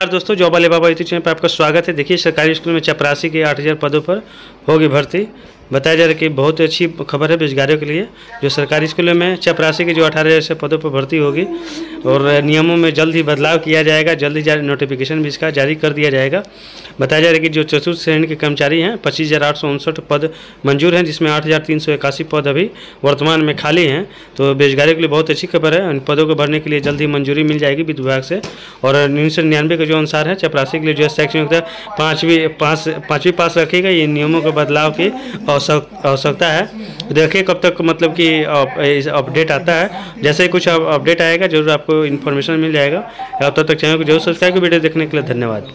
नमस्कार दोस्तों जॉब वाले बाबा यूट्यूब चैनल पर आपका स्वागत है। देखिए, सरकारी स्कूल में चपरासी के आठ हज़ार पदों पर होगी भर्ती। बताया जा रहा है कि बहुत अच्छी खबर है बेरोजगारियों के लिए, जो सरकारी स्कूलों में चपरासी के जो अठारह से पदों पर भर्ती होगी, और नियमों में जल्द ही बदलाव किया जाएगा, जल्द ही जारी नोटिफिकेशन भी इसका जारी कर दिया जाएगा। बताया जा रहा है कि जो चतुर्थ श्रेणी के कर्मचारी हैं, पच्चीस हज़ार आठ सौ उनसठ पद मंजूर हैं, जिसमें आठ हज़ार तीन सौ इक्यासी पद अभी वर्तमान में खाली हैं। तो बेरोजगारी के लिए बहुत अच्छी खबर है, उन पदों को भरने के लिए जल्द ही मंजूरी मिल जाएगी वित्त विभाग से। और उन्नीस सौ निन्यानवे के जो अनुसार है, चपरासी के लिए जो है शैक्षणिक पाँचवीं, पाँच, पाँचवीं पास रखेगा ये नियमों के बदलाव की आवश्यकता है। देखिए कब तक मतलब कि अपडेट आता है। जैसे ही कुछ अपडेट आएगा, ज़रूर आपको इन्फॉर्मेशन मिल जाएगा। तब तक चैनल को ज़रूर सब्सक्राइब वीडियो देखने के लिए धन्यवाद।